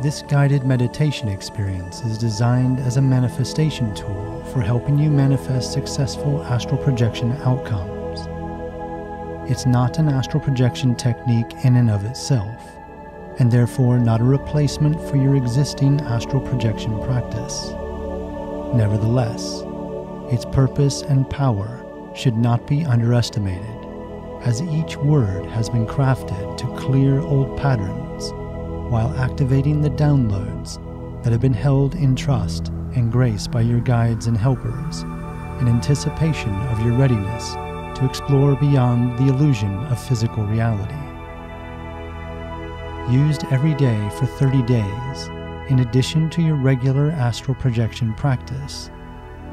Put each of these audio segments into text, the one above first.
This guided meditation experience is designed as a manifestation tool for helping you manifest successful astral projection outcomes. It's not an astral projection technique in and of itself, and therefore not a replacement for your existing astral projection practice. Nevertheless, its purpose and power should not be underestimated, as each word has been crafted to clear old patterns while activating the downloads that have been held in trust and grace by your guides and helpers in anticipation of your readiness to explore beyond the illusion of physical reality. Used every day for 30 days, in addition to your regular astral projection practice,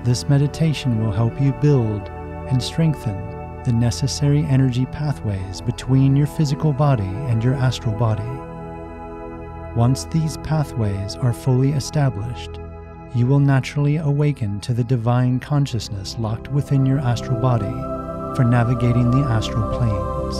this meditation will help you build and strengthen the necessary energy pathways between your physical body and your astral body. Once these pathways are fully established, you will naturally awaken to the divine consciousness locked within your astral body for navigating the astral planes.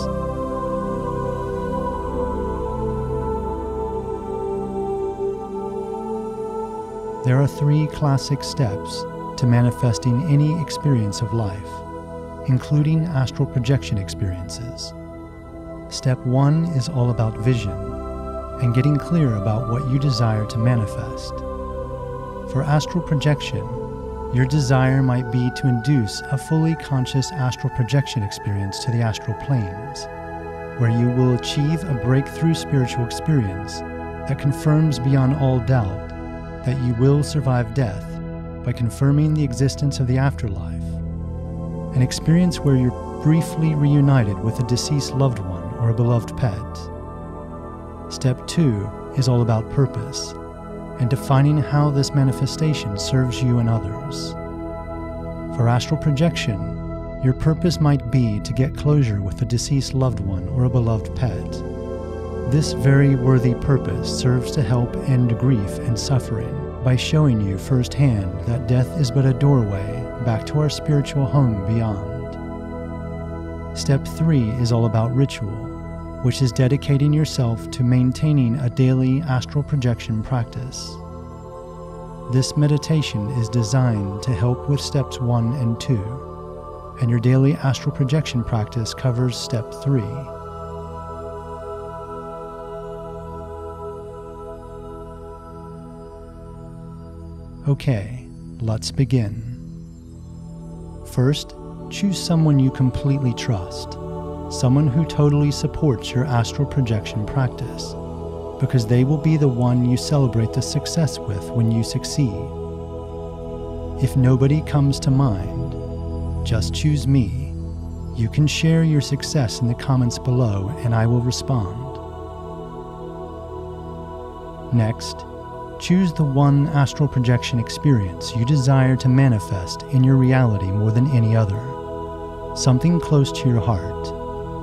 There are three classic steps to manifesting any experience of life including astral projection experiences. Step one is all about vision and getting clear about what you desire to manifest. For astral projection, your desire might be to induce a fully conscious astral projection experience to the astral planes, where you will achieve a breakthrough spiritual experience that confirms beyond all doubt that you will survive death by confirming the existence of the afterlife an experience where you're briefly reunited with a deceased loved one or a beloved pet. Step two is all about purpose and defining how this manifestation serves you and others. For astral projection, your purpose might be to get closure with a deceased loved one or a beloved pet. This very worthy purpose serves to help end grief and suffering by showing you firsthand that death is but a doorway back to our spiritual home beyond. Step 3 is all about ritual, which is dedicating yourself to maintaining a daily astral projection practice. This meditation is designed to help with steps 1 and 2, and your daily astral projection practice covers step 3. Okay, let's begin. First, choose someone you completely trust, someone who totally supports your astral projection practice, because they will be the one you celebrate the success with when you succeed. If nobody comes to mind, just choose me. You can share your success in the comments below and I will respond. Next, Choose the one astral projection experience you desire to manifest in your reality more than any other. Something close to your heart,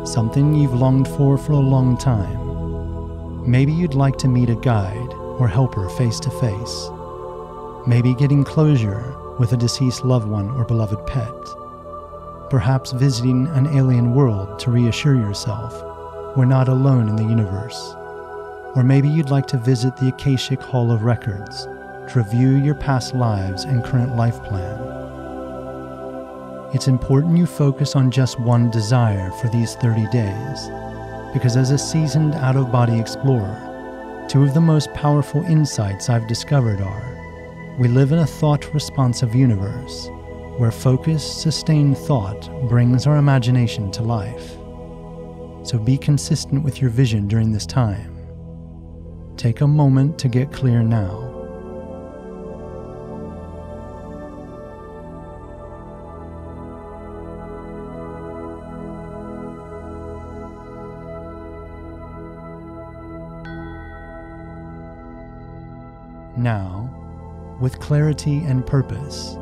something you've longed for for a long time. Maybe you'd like to meet a guide or helper face to face. Maybe getting closure with a deceased loved one or beloved pet. Perhaps visiting an alien world to reassure yourself we're not alone in the universe. Or maybe you'd like to visit the Akashic Hall of Records to review your past lives and current life plan. It's important you focus on just one desire for these 30 days, because as a seasoned out of body explorer, two of the most powerful insights I've discovered are we live in a thought responsive universe where focused, sustained thought brings our imagination to life. So be consistent with your vision during this time Take a moment to get clear now. Now, with clarity and purpose,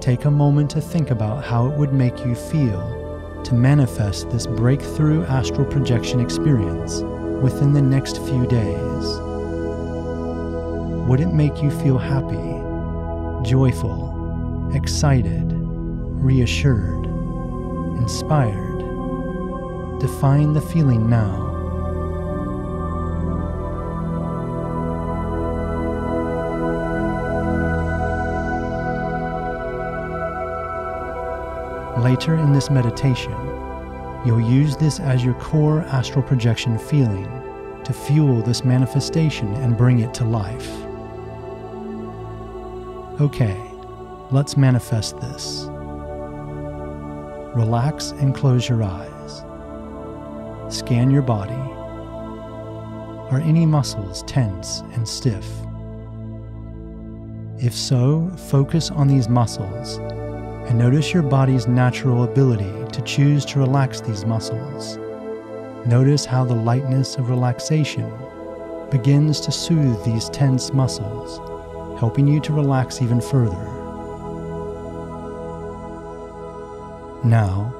take a moment to think about how it would make you feel to manifest this breakthrough astral projection experience within the next few days. Would it make you feel happy, joyful, excited, reassured, inspired? Define the feeling now. Later in this meditation, you'll use this as your core astral projection feeling to fuel this manifestation and bring it to life. Okay, let's manifest this. Relax and close your eyes. Scan your body. Are any muscles tense and stiff? If so, focus on these muscles and notice your body's natural ability to choose to relax these muscles. Notice how the lightness of relaxation begins to soothe these tense muscles, helping you to relax even further. Now,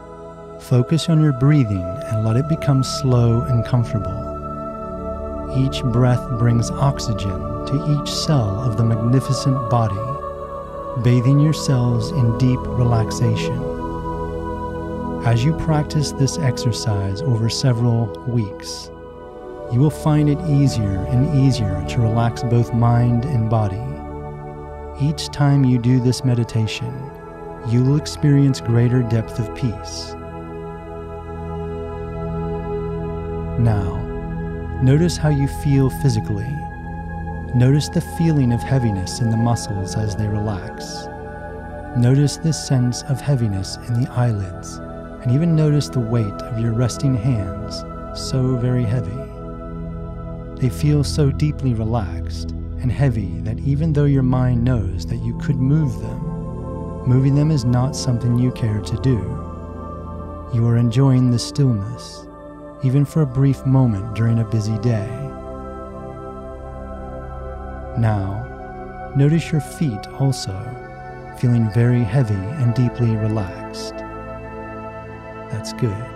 focus on your breathing and let it become slow and comfortable. Each breath brings oxygen to each cell of the magnificent body, bathing yourselves in deep relaxation. As you practice this exercise over several weeks, you will find it easier and easier to relax both mind and body. Each time you do this meditation, you will experience greater depth of peace. Now, notice how you feel physically. Notice the feeling of heaviness in the muscles as they relax. Notice this sense of heaviness in the eyelids, and even notice the weight of your resting hands, so very heavy. They feel so deeply relaxed and heavy that even though your mind knows that you could move them, moving them is not something you care to do. You are enjoying the stillness even for a brief moment during a busy day. Now, notice your feet also, feeling very heavy and deeply relaxed. That's good.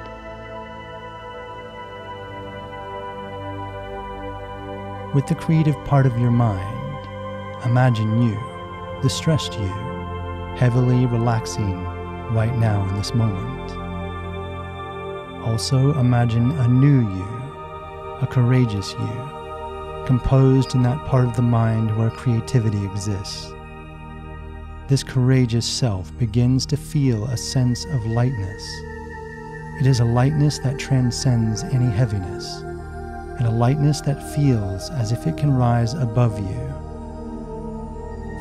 With the creative part of your mind, imagine you, the stressed you, heavily relaxing right now in this moment. Also imagine a new you, a courageous you, composed in that part of the mind where creativity exists. This courageous self begins to feel a sense of lightness. It is a lightness that transcends any heaviness, and a lightness that feels as if it can rise above you.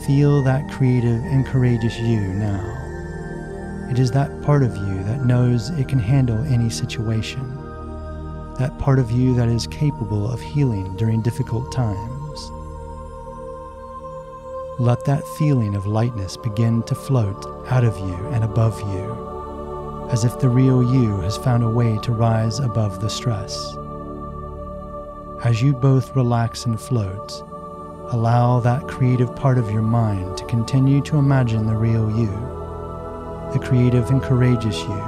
Feel that creative and courageous you now. It is that part of you that knows it can handle any situation. That part of you that is capable of healing during difficult times. Let that feeling of lightness begin to float out of you and above you, as if the real you has found a way to rise above the stress. As you both relax and float, allow that creative part of your mind to continue to imagine the real you the creative and courageous you,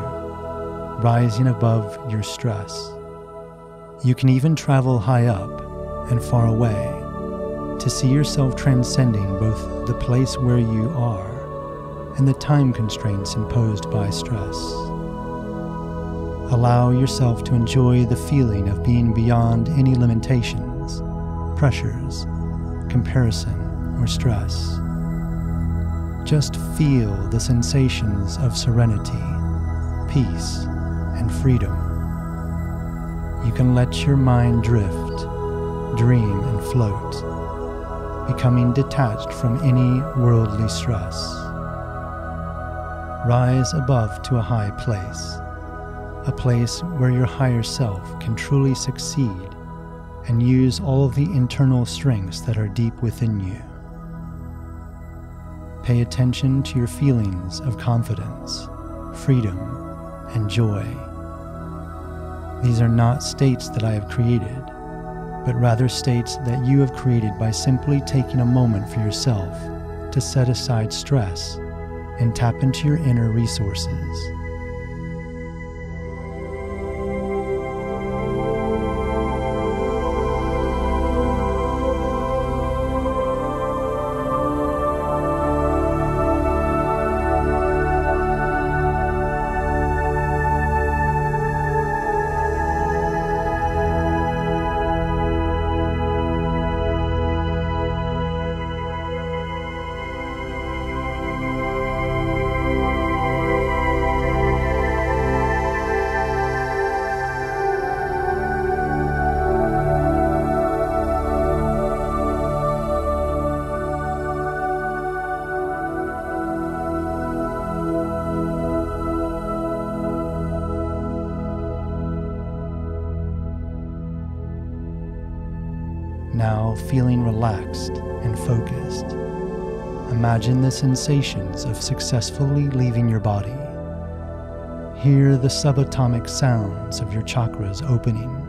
rising above your stress. You can even travel high up and far away to see yourself transcending both the place where you are and the time constraints imposed by stress. Allow yourself to enjoy the feeling of being beyond any limitations, pressures, comparison, or stress. Just feel the sensations of serenity, peace, and freedom. You can let your mind drift, dream, and float, becoming detached from any worldly stress. Rise above to a high place, a place where your higher self can truly succeed and use all the internal strengths that are deep within you. Pay attention to your feelings of confidence, freedom, and joy. These are not states that I have created, but rather states that you have created by simply taking a moment for yourself to set aside stress and tap into your inner resources. Yourself feeling relaxed and focused. Imagine the sensations of successfully leaving your body. Hear the subatomic sounds of your chakras opening.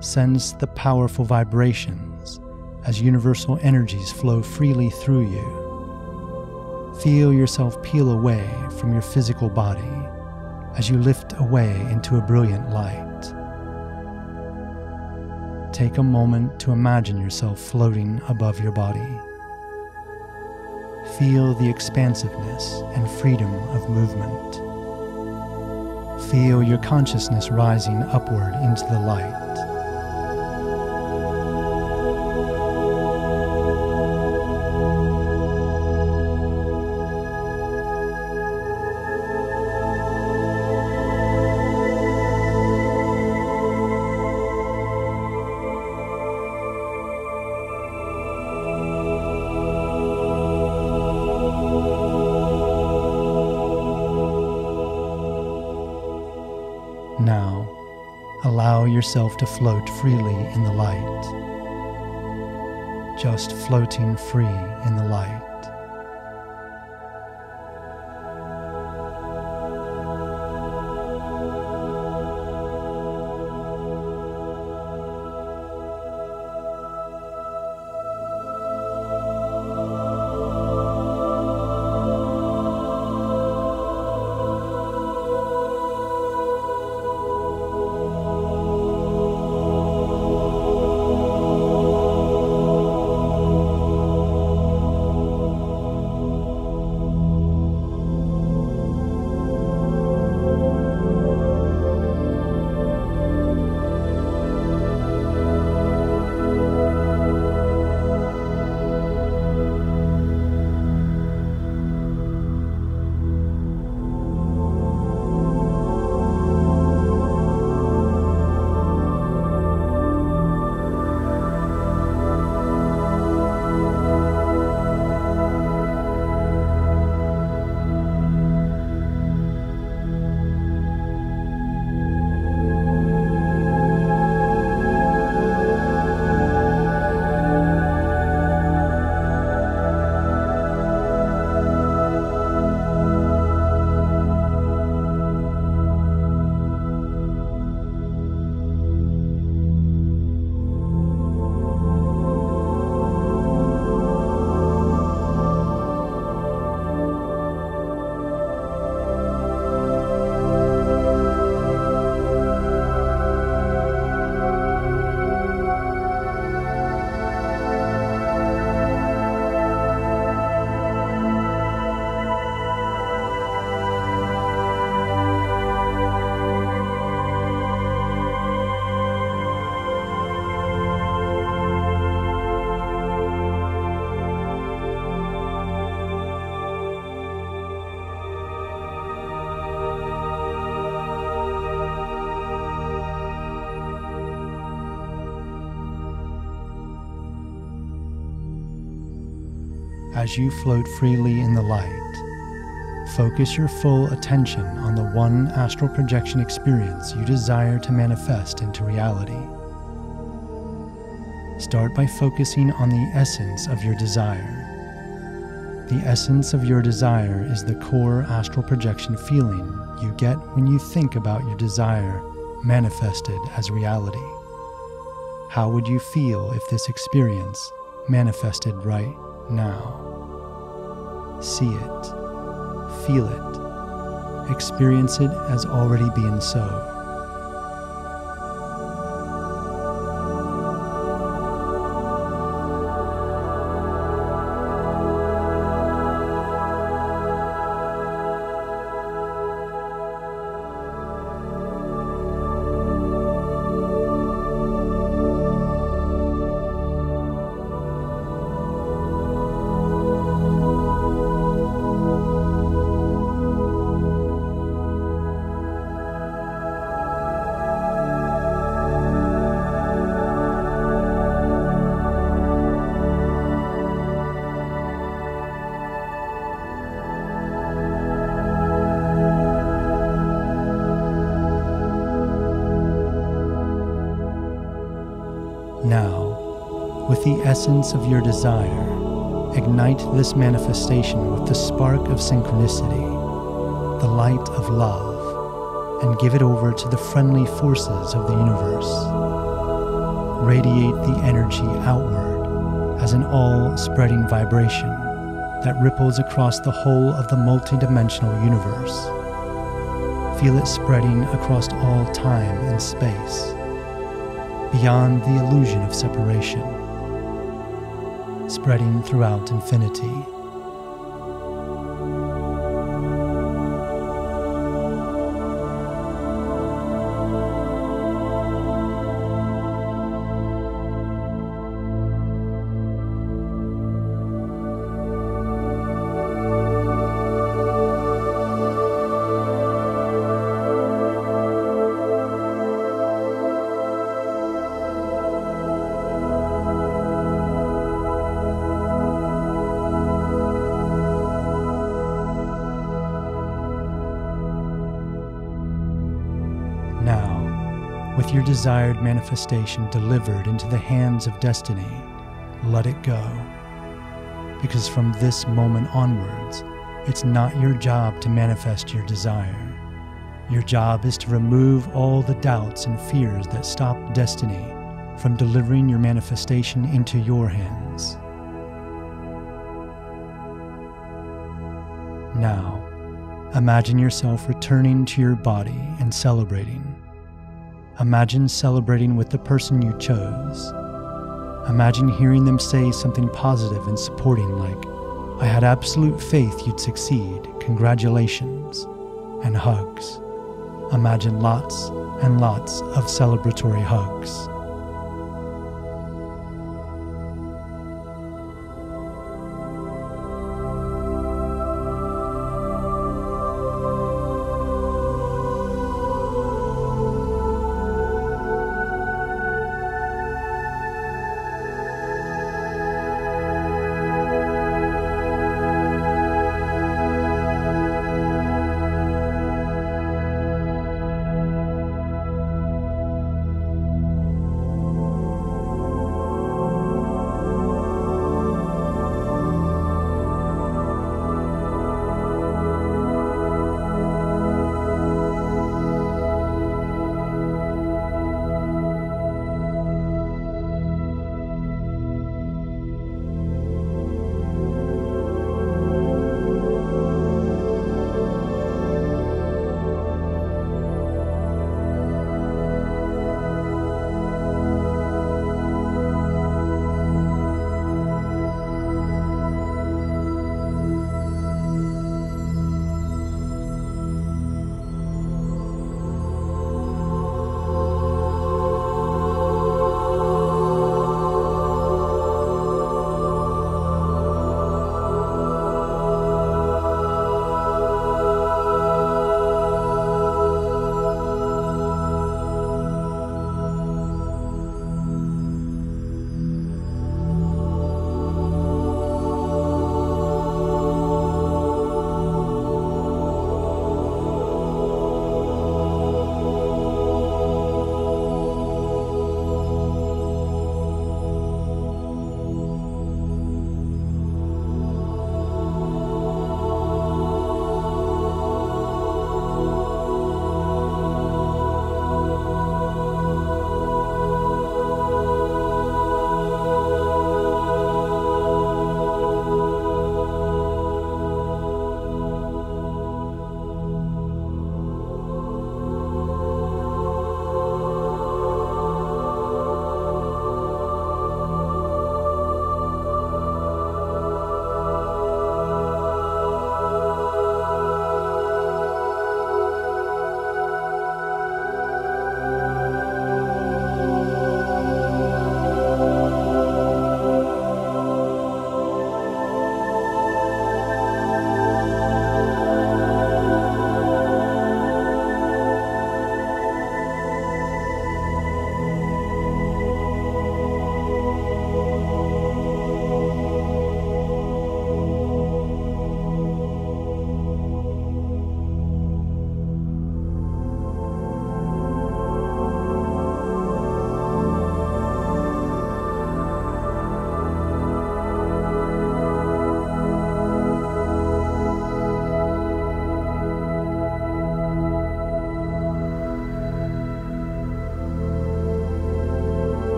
Sense the powerful vibrations as universal energies flow freely through you. Feel yourself peel away from your physical body as you lift away into a brilliant light. Take a moment to imagine yourself floating above your body. Feel the expansiveness and freedom of movement. Feel your consciousness rising upward into the light. Allow yourself to float freely in the light. Just floating free in the light. As you float freely in the light, focus your full attention on the one astral projection experience you desire to manifest into reality. Start by focusing on the essence of your desire. The essence of your desire is the core astral projection feeling you get when you think about your desire manifested as reality. How would you feel if this experience manifested right now? See it, feel it, experience it as already being so. Essence of your desire, ignite this manifestation with the spark of synchronicity, the light of love, and give it over to the friendly forces of the universe. Radiate the energy outward as an all spreading vibration that ripples across the whole of the multidimensional universe. Feel it spreading across all time and space, beyond the illusion of separation, spreading throughout infinity. Your desired manifestation delivered into the hands of destiny, let it go. Because from this moment onwards, it's not your job to manifest your desire. Your job is to remove all the doubts and fears that stop destiny from delivering your manifestation into your hands. Now, imagine yourself returning to your body and celebrating. Imagine celebrating with the person you chose. Imagine hearing them say something positive and supporting, like, I had absolute faith you'd succeed, congratulations, and hugs. Imagine lots and lots of celebratory hugs.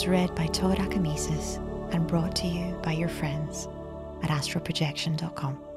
Was read by Todd Acamesis and brought to you by your friends at astroprojection.com.